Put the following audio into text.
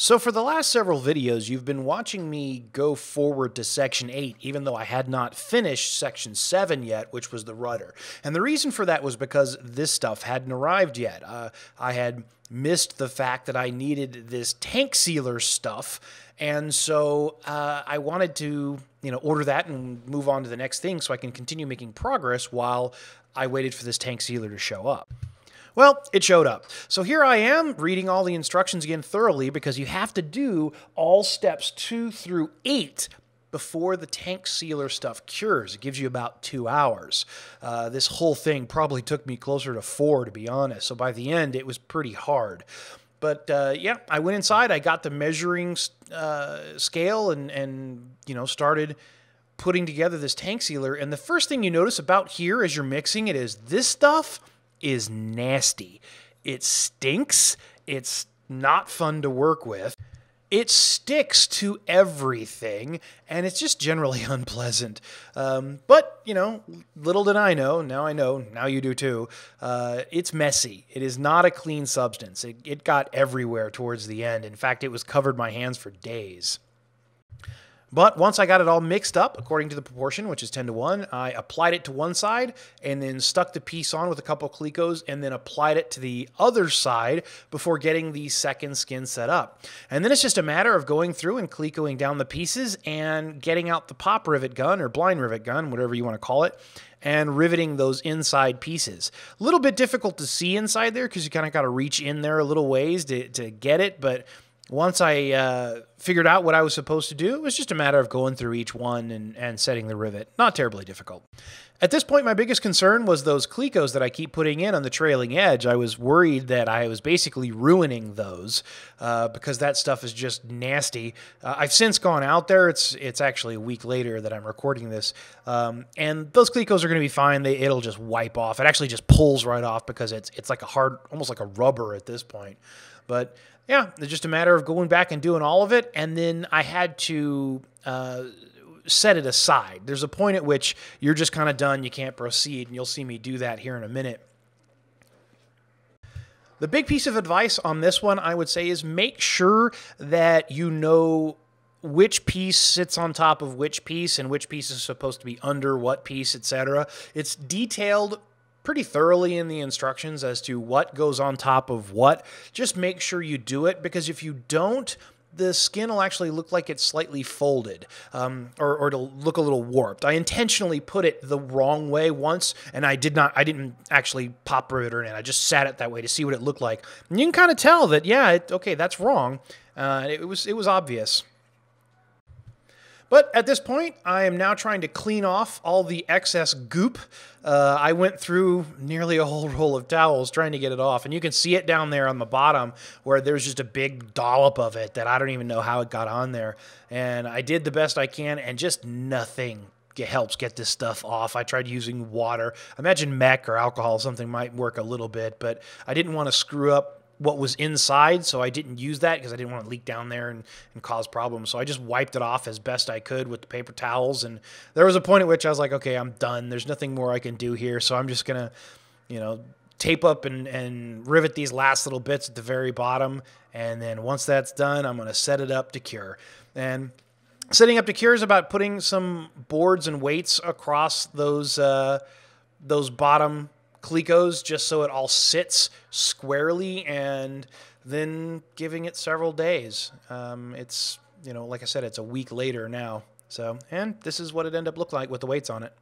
So for the last several videos, you've been watching me go forward to section 8, even though I had not finished section 7 yet, which was the rudder. And the reason for that was because this stuff hadn't arrived yet. Uh, I had missed the fact that I needed this tank sealer stuff, and so uh, I wanted to, you know, order that and move on to the next thing so I can continue making progress while I waited for this tank sealer to show up. Well, it showed up. So here I am reading all the instructions again thoroughly because you have to do all steps two through eight before the tank sealer stuff cures. It gives you about two hours. Uh, this whole thing probably took me closer to four, to be honest. So by the end, it was pretty hard. But uh, yeah, I went inside. I got the measuring uh, scale and and you know started putting together this tank sealer. And the first thing you notice about here as you're mixing it is this stuff is nasty. It stinks. It's not fun to work with. It sticks to everything, and it's just generally unpleasant. Um, but, you know, little did I know, now I know, now you do too, uh, it's messy. It is not a clean substance. It, it got everywhere towards the end. In fact, it was covered my hands for days. But once I got it all mixed up according to the proportion, which is 10 to 1, I applied it to one side and then stuck the piece on with a couple Clecos and then applied it to the other side before getting the second skin set up. And then it's just a matter of going through and Clecoing down the pieces and getting out the pop rivet gun or blind rivet gun, whatever you want to call it, and riveting those inside pieces. A little bit difficult to see inside there because you kind of got to reach in there a little ways to, to get it, but once I uh, figured out what I was supposed to do, it was just a matter of going through each one and, and setting the rivet. Not terribly difficult. At this point, my biggest concern was those Clecos that I keep putting in on the trailing edge. I was worried that I was basically ruining those uh, because that stuff is just nasty. Uh, I've since gone out there. It's it's actually a week later that I'm recording this, um, and those Clecos are going to be fine. They it'll just wipe off. It actually just pulls right off because it's it's like a hard, almost like a rubber at this point. But yeah, it's just a matter of going back and doing all of it. And then I had to uh, set it aside. There's a point at which you're just kind of done, you can't proceed. And you'll see me do that here in a minute. The big piece of advice on this one, I would say, is make sure that you know which piece sits on top of which piece and which piece is supposed to be under what piece, etc. It's detailed pretty thoroughly in the instructions as to what goes on top of what. Just make sure you do it because if you don't, the skin will actually look like it's slightly folded um, or, or to look a little warped. I intentionally put it the wrong way once and I did not, I didn't actually pop riveter in. I just sat it that way to see what it looked like. And you can kind of tell that, yeah, it, okay, that's wrong. Uh, it was, it was obvious. But at this point, I am now trying to clean off all the excess goop. Uh, I went through nearly a whole roll of towels trying to get it off. And you can see it down there on the bottom where there's just a big dollop of it that I don't even know how it got on there. And I did the best I can, and just nothing helps get this stuff off. I tried using water. Imagine MEK or alcohol, something might work a little bit, but I didn't want to screw up what was inside, so I didn't use that because I didn't want to leak down there and, and cause problems. So I just wiped it off as best I could with the paper towels. And there was a point at which I was like, okay, I'm done. There's nothing more I can do here. So I'm just going to, you know, tape up and, and rivet these last little bits at the very bottom. And then once that's done, I'm going to set it up to cure. And setting up to cure is about putting some boards and weights across those, uh, those bottom Clecos just so it all sits squarely and then giving it several days. Um, it's, you know, like I said, it's a week later now. So, and this is what it ended up look like with the weights on it.